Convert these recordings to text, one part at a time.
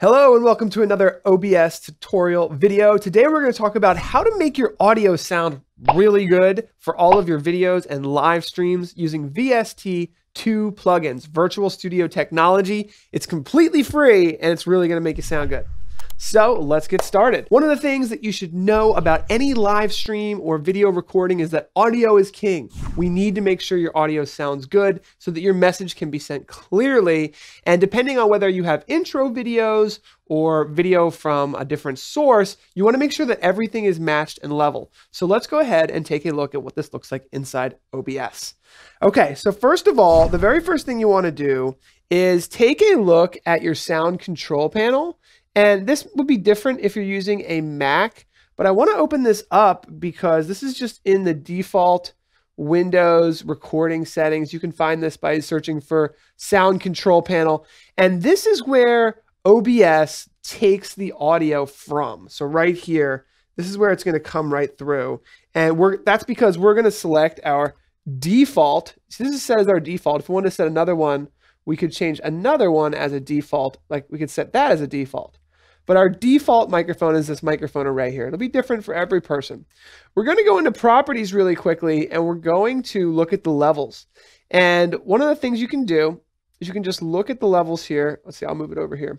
Hello and welcome to another OBS tutorial video. Today we're going to talk about how to make your audio sound really good for all of your videos and live streams using VST 2 plugins, Virtual Studio Technology. It's completely free and it's really going to make you sound good. So let's get started. One of the things that you should know about any live stream or video recording is that audio is king. We need to make sure your audio sounds good so that your message can be sent clearly. And depending on whether you have intro videos or video from a different source, you want to make sure that everything is matched and level. So let's go ahead and take a look at what this looks like inside OBS. Okay, so first of all, the very first thing you want to do is take a look at your sound control panel and this would be different if you're using a Mac, but I want to open this up because this is just in the default Windows recording settings. You can find this by searching for sound control panel. And this is where OBS takes the audio from. So right here, this is where it's going to come right through. And we're that's because we're going to select our default. So this as our default. If we want to set another one, we could change another one as a default. Like we could set that as a default. But our default microphone is this microphone array here. It'll be different for every person. We're going to go into properties really quickly and we're going to look at the levels. And one of the things you can do is you can just look at the levels here. Let's see, I'll move it over here.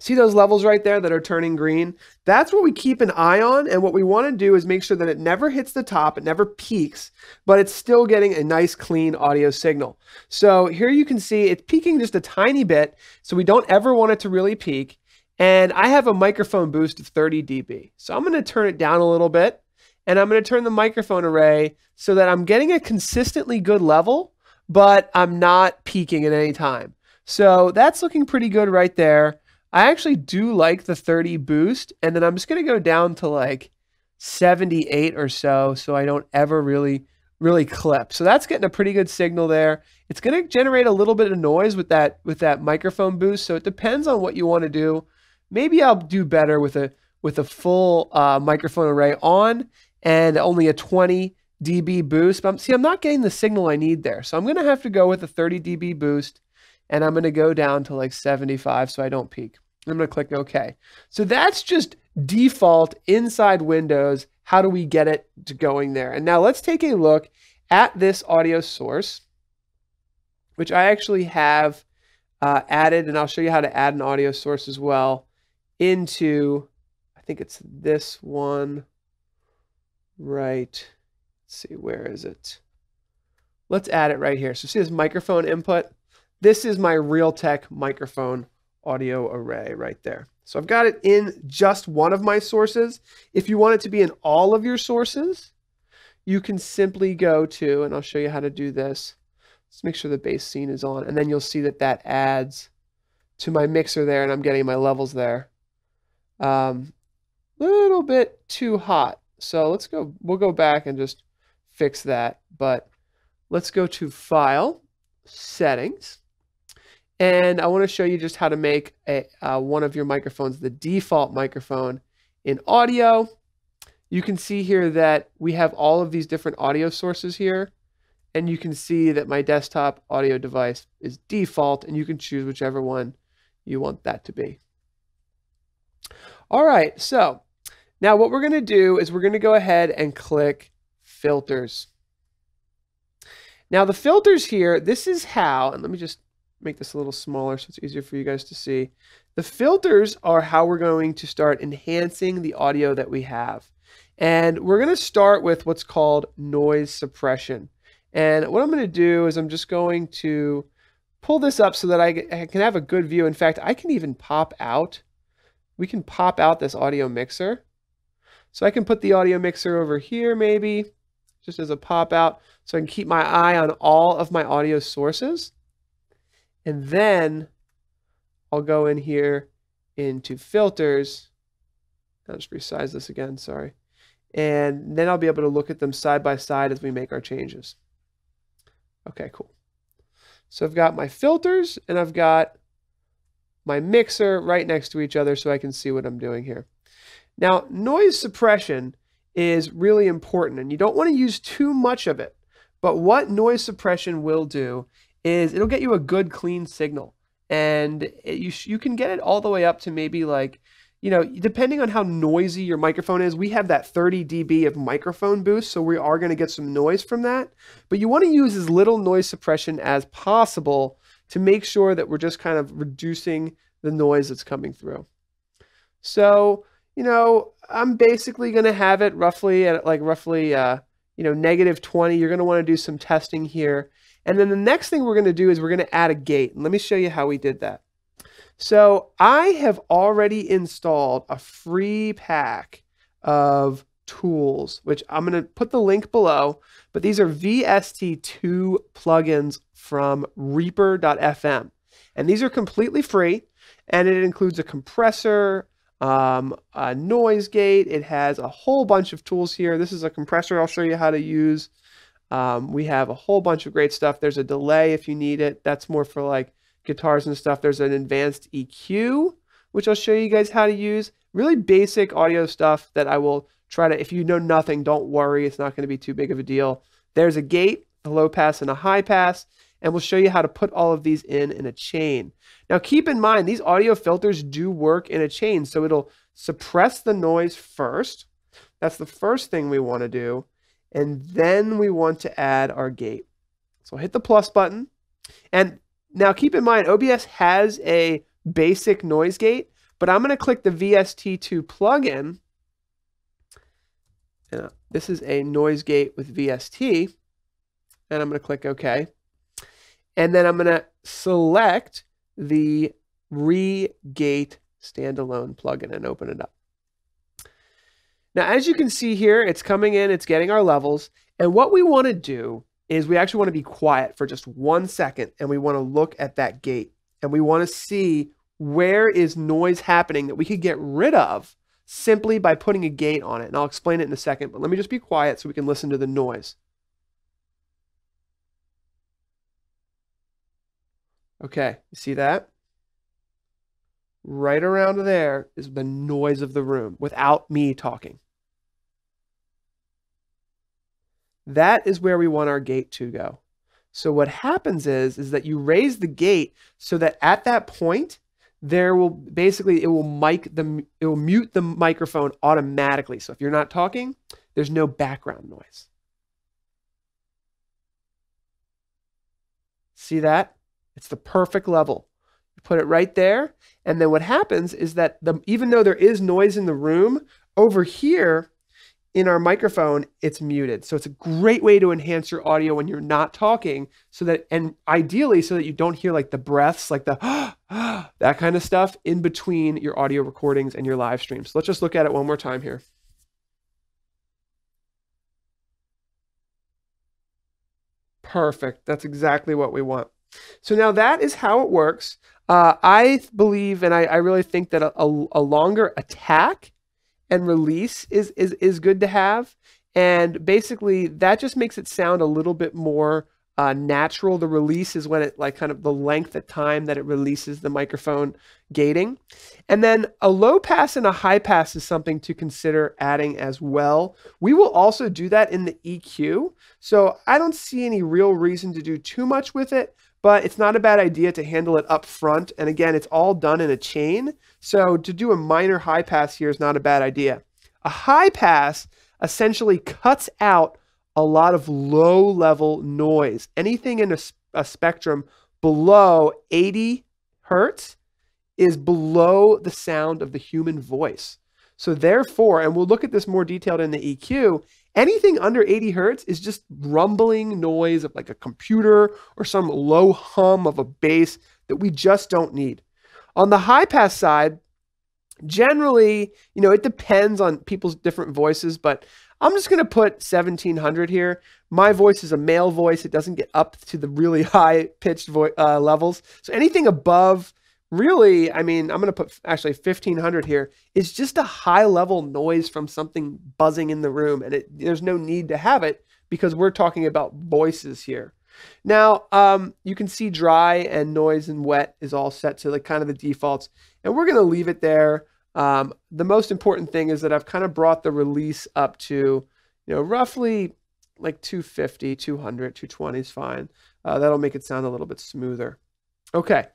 See those levels right there that are turning green? That's what we keep an eye on. And what we want to do is make sure that it never hits the top, it never peaks, but it's still getting a nice clean audio signal. So here you can see it's peaking just a tiny bit. So we don't ever want it to really peak. And I have a microphone boost of 30 dB. So I'm going to turn it down a little bit and I'm going to turn the microphone array so that I'm getting a consistently good level, but I'm not peaking at any time. So that's looking pretty good right there. I actually do like the 30 boost and then I'm just going to go down to like 78 or so so I don't ever really really clip. So that's getting a pretty good signal there. It's going to generate a little bit of noise with that with that microphone boost. So it depends on what you want to do maybe I'll do better with a with a full uh, microphone array on and only a 20 dB boost. But see, I'm not getting the signal I need there. So I'm going to have to go with a 30 dB boost and I'm going to go down to like 75 so I don't peak. I'm going to click OK. So that's just default inside Windows. How do we get it to going there? And now let's take a look at this audio source, which I actually have uh, added, and I'll show you how to add an audio source as well into, I think it's this one right. Let's see, where is it? Let's add it right here. So see this microphone input? This is my Realtek microphone audio array right there. So I've got it in just one of my sources. If you want it to be in all of your sources, you can simply go to, and I'll show you how to do this. Let's make sure the base scene is on, and then you'll see that that adds to my mixer there, and I'm getting my levels there um, little bit too hot. So let's go, we'll go back and just fix that. But let's go to File, Settings. And I want to show you just how to make a, uh, one of your microphones the default microphone in audio. You can see here that we have all of these different audio sources here. And you can see that my desktop audio device is default and you can choose whichever one you want that to be. All right, so now what we're going to do is we're going to go ahead and click filters. Now the filters here, this is how, and let me just make this a little smaller so it's easier for you guys to see. The filters are how we're going to start enhancing the audio that we have. And we're going to start with what's called noise suppression. And what I'm going to do is I'm just going to pull this up so that I can have a good view. In fact, I can even pop out we can pop out this audio mixer. So I can put the audio mixer over here maybe, just as a pop out, so I can keep my eye on all of my audio sources. And then I'll go in here into filters. I'll just resize this again, sorry. And then I'll be able to look at them side by side as we make our changes. Okay, cool. So I've got my filters and I've got my mixer right next to each other so I can see what I'm doing here. Now, noise suppression is really important and you don't want to use too much of it. But what noise suppression will do is it'll get you a good clean signal. and it, you you can get it all the way up to maybe like you know, depending on how noisy your microphone is, we have that 30 dB of microphone boost, so we are going to get some noise from that. But you want to use as little noise suppression as possible to make sure that we're just kind of reducing the noise that's coming through. So, you know, I'm basically going to have it roughly at like roughly, uh, you know, negative 20. You're going to want to do some testing here. And then the next thing we're going to do is we're going to add a gate. And let me show you how we did that. So I have already installed a free pack of tools, which I'm going to put the link below, but these are VST2 plugins from Reaper.fm. And these are completely free, and it includes a compressor, um, a noise gate. It has a whole bunch of tools here. This is a compressor I'll show you how to use. Um, we have a whole bunch of great stuff. There's a delay if you need it. That's more for like guitars and stuff. There's an advanced EQ, which I'll show you guys how to use. Really basic audio stuff that I will try to, if you know nothing, don't worry. It's not going to be too big of a deal. There's a gate, a low pass, and a high pass. And we'll show you how to put all of these in in a chain. Now keep in mind, these audio filters do work in a chain. So it'll suppress the noise first. That's the first thing we want to do. And then we want to add our gate. So hit the plus button. And now keep in mind, OBS has a basic noise gate, but I'm going to click the VST2 plugin. Uh, this is a noise gate with VST, and I'm going to click OK. And then I'm going to select the ReaGate standalone plugin and open it up. Now, as you can see here, it's coming in, it's getting our levels. And what we want to do is we actually want to be quiet for just one second and we want to look at that gate and we want to see where is noise happening that we could get rid of simply by putting a gate on it. And I'll explain it in a second, but let me just be quiet so we can listen to the noise. Okay, you see that? Right around there is the noise of the room without me talking. That is where we want our gate to go. So what happens is, is that you raise the gate so that at that point, there will basically, it will mic the, it will mute the microphone automatically. So if you're not talking, there's no background noise. See that? It's the perfect level. You put it right there. And then what happens is that the, even though there is noise in the room, over here, in our microphone, it's muted. So it's a great way to enhance your audio when you're not talking so that, and ideally so that you don't hear like the breaths, like the, that kind of stuff in between your audio recordings and your live streams. So let's just look at it one more time here. Perfect. That's exactly what we want. So now that is how it works. Uh, I believe, and I, I really think that a, a, a longer attack and release is is is good to have. And basically, that just makes it sound a little bit more uh, natural. The release is when it like kind of the length of time that it releases the microphone gating. And then a low pass and a high pass is something to consider adding as well. We will also do that in the EQ. So I don't see any real reason to do too much with it, but it's not a bad idea to handle it up front. And again, it's all done in a chain. So to do a minor high pass here is not a bad idea. A high pass essentially cuts out a lot of low level noise. Anything in a, a spectrum below 80 hertz is below the sound of the human voice. So therefore, and we'll look at this more detailed in the EQ, Anything under 80 hertz is just rumbling noise of like a computer or some low hum of a bass that we just don't need. On the high pass side, generally, you know, it depends on people's different voices, but I'm just going to put 1700 here. My voice is a male voice. It doesn't get up to the really high pitched uh, levels. So anything above really, I mean, I'm going to put actually 1500 here. It's just a high level noise from something buzzing in the room. And it, there's no need to have it because we're talking about voices here. Now, um, you can see dry and noise and wet is all set to like kind of the defaults. And we're going to leave it there. Um, the most important thing is that I've kind of brought the release up to, you know, roughly like 250, 200, 220 is fine. Uh, that'll make it sound a little bit smoother. Okay.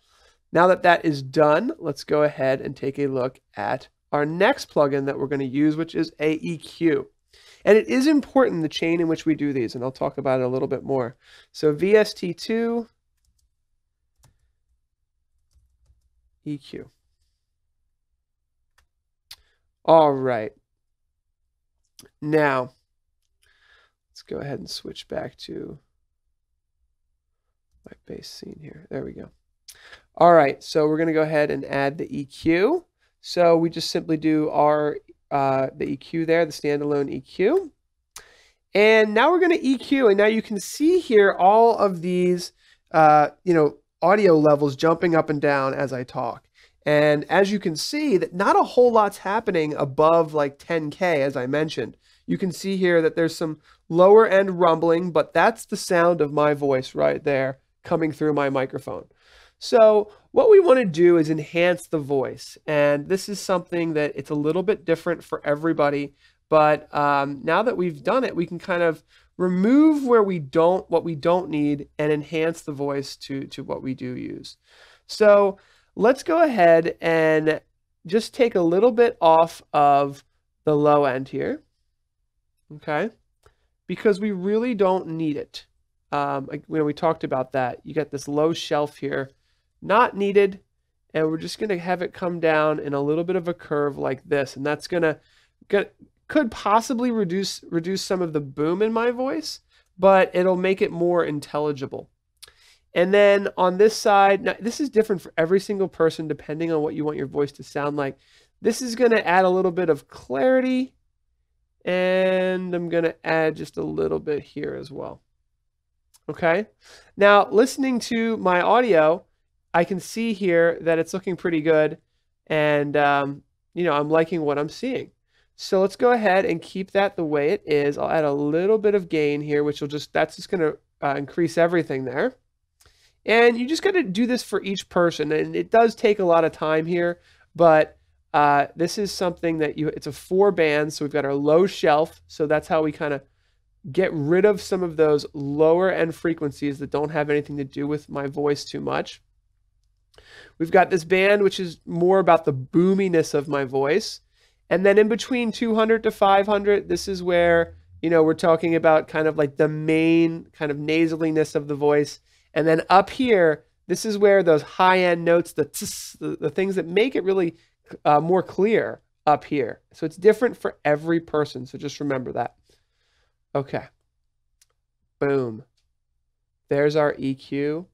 Now that that is done, let's go ahead and take a look at our next plugin that we're going to use, which is AEQ. And it is important the chain in which we do these, and I'll talk about it a little bit more. So VST2 EQ. All right. Now, let's go ahead and switch back to my base scene here. There we go. All right, so we're going to go ahead and add the EQ. So we just simply do our uh, the EQ there, the standalone EQ. And now we're going to EQ, and now you can see here all of these, uh, you know, audio levels jumping up and down as I talk. And as you can see that not a whole lot's happening above like 10K, as I mentioned. You can see here that there's some lower end rumbling, but that's the sound of my voice right there coming through my microphone. So what we want to do is enhance the voice. And this is something that it's a little bit different for everybody. But um, now that we've done it, we can kind of remove where we don't, what we don't need and enhance the voice to, to what we do use. So let's go ahead and just take a little bit off of the low end here. Okay. Because we really don't need it. Um, when we talked about that, you got this low shelf here not needed. And we're just going to have it come down in a little bit of a curve like this. And that's going to, could possibly reduce, reduce some of the boom in my voice, but it'll make it more intelligible. And then on this side, now this is different for every single person depending on what you want your voice to sound like. This is going to add a little bit of clarity and I'm going to add just a little bit here as well. Okay. Now listening to my audio, I can see here that it's looking pretty good and um, you know, I'm liking what I'm seeing. So let's go ahead and keep that the way it is. I'll add a little bit of gain here, which will just, that's just going to uh, increase everything there. And you just got to do this for each person. And it does take a lot of time here, but uh, this is something that you, it's a four band. So we've got our low shelf. So that's how we kind of get rid of some of those lower end frequencies that don't have anything to do with my voice too much. We've got this band, which is more about the boominess of my voice. And then in between 200 to 500, this is where, you know, we're talking about kind of like the main kind of nasaliness of the voice. And then up here, this is where those high end notes, the, tss, the, the things that make it really uh, more clear up here. So it's different for every person. So just remember that. Okay. Boom. There's our EQ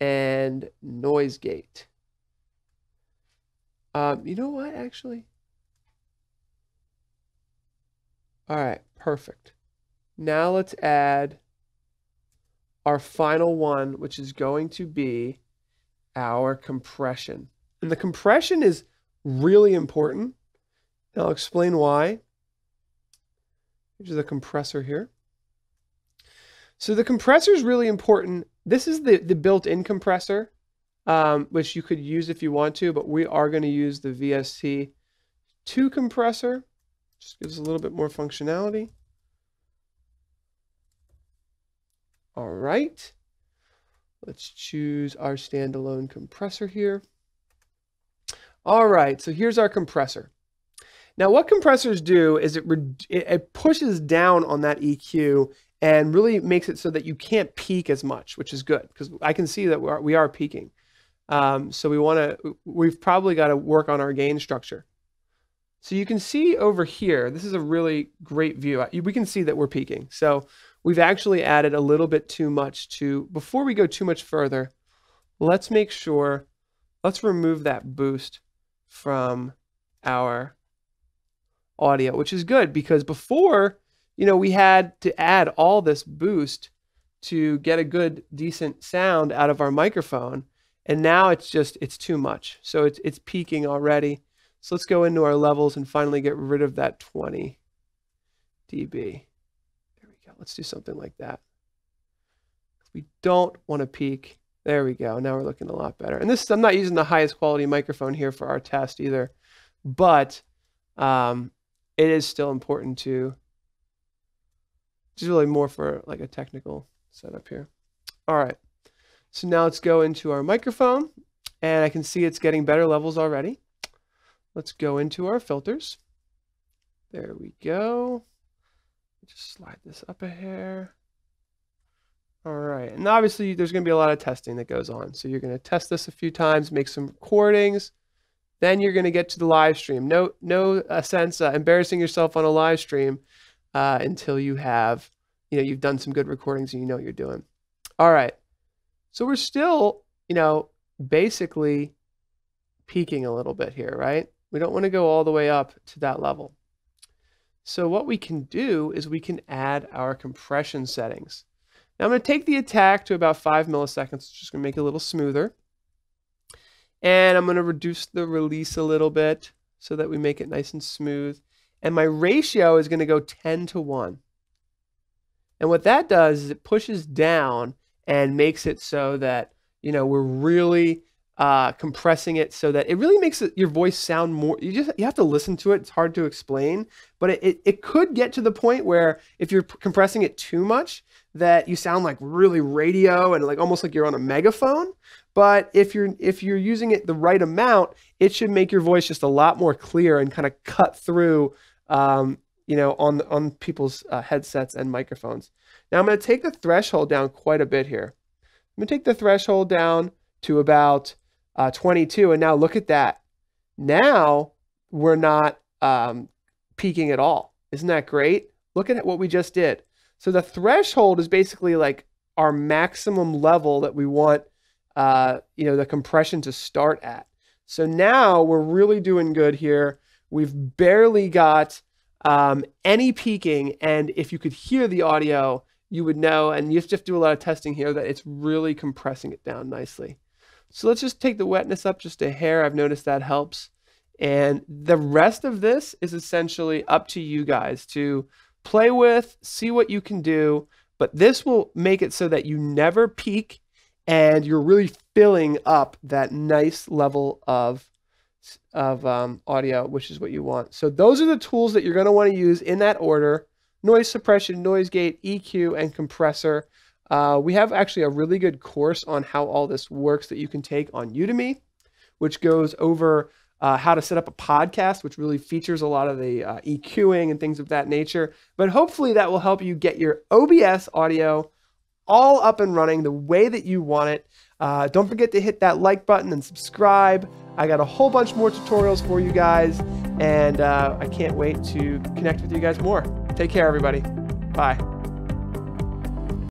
and noise gate. Um, you know what, actually? All right, perfect. Now let's add our final one, which is going to be our compression. And the compression is really important. And I'll explain why. Here's the compressor here. So the compressor is really important this is the, the built-in compressor, um, which you could use if you want to, but we are going to use the VST 2 compressor. Just gives a little bit more functionality. All right. Let's choose our standalone compressor here. All right, so here's our compressor. Now what compressors do is it, it pushes down on that EQ and really makes it so that you can't peak as much, which is good because I can see that we are, we are peaking. Um, so we want to, we've probably got to work on our gain structure. So you can see over here, this is a really great view. We can see that we're peaking. So we've actually added a little bit too much to, before we go too much further, let's make sure, let's remove that boost from our audio, which is good because before you know, we had to add all this boost to get a good, decent sound out of our microphone. And now it's just, it's too much. So it's, it's peaking already. So let's go into our levels and finally get rid of that 20 dB. There we go. Let's do something like that. We don't want to peak. There we go. Now we're looking a lot better. And this, I'm not using the highest quality microphone here for our test either, but um, it is still important to is really more for like a technical setup here. All right. So now let's go into our microphone And I can see it's getting better levels already. Let's go into our filters. There we go. Just slide this up a hair. All right, and obviously there's going to be a lot of testing that goes on. So you're going to test this a few times, make some recordings, then you're going to get to the live stream. No, no uh, sense uh, embarrassing yourself on a live stream uh, until you have, you know, you've done some good recordings and you know what you're doing. All right, so we're still, you know, basically peaking a little bit here, right? We don't want to go all the way up to that level. So what we can do is we can add our compression settings. Now I'm going to take the attack to about five milliseconds. Just going to make it a little smoother. And I'm going to reduce the release a little bit so that we make it nice and smooth. And my ratio is going to go 10 to 1. And what that does is it pushes down and makes it so that, you know, we're really uh, compressing it so that it really makes it, your voice sound more. You just you have to listen to it. It's hard to explain, but it, it, it could get to the point where if you're compressing it too much, that you sound like really radio and like almost like you're on a megaphone. But if you're if you're using it the right amount, it should make your voice just a lot more clear and kind of cut through, um, you know, on on people's uh, headsets and microphones. Now I'm going to take the threshold down quite a bit here. I'm going to take the threshold down to about uh, 22. And now look at that. Now we're not um, peaking at all. Isn't that great? Look at what we just did. So the threshold is basically like our maximum level that we want, uh, you know, the compression to start at. So now we're really doing good here. We've barely got um, any peaking. And if you could hear the audio, you would know, and you to do a lot of testing here, that it's really compressing it down nicely. So let's just take the wetness up just a hair. I've noticed that helps. And the rest of this is essentially up to you guys to play with, see what you can do. But this will make it so that you never peak and you're really filling up that nice level of, of um, audio, which is what you want. So those are the tools that you're going to want to use in that order. Noise suppression, noise gate, EQ, and compressor. Uh, we have actually a really good course on how all this works that you can take on Udemy, which goes over uh, how to set up a podcast, which really features a lot of the uh, EQing and things of that nature. But hopefully that will help you get your OBS audio all up and running the way that you want it. Uh, don't forget to hit that like button and subscribe. I got a whole bunch more tutorials for you guys, and uh, I can't wait to connect with you guys more. Take care, everybody. Bye.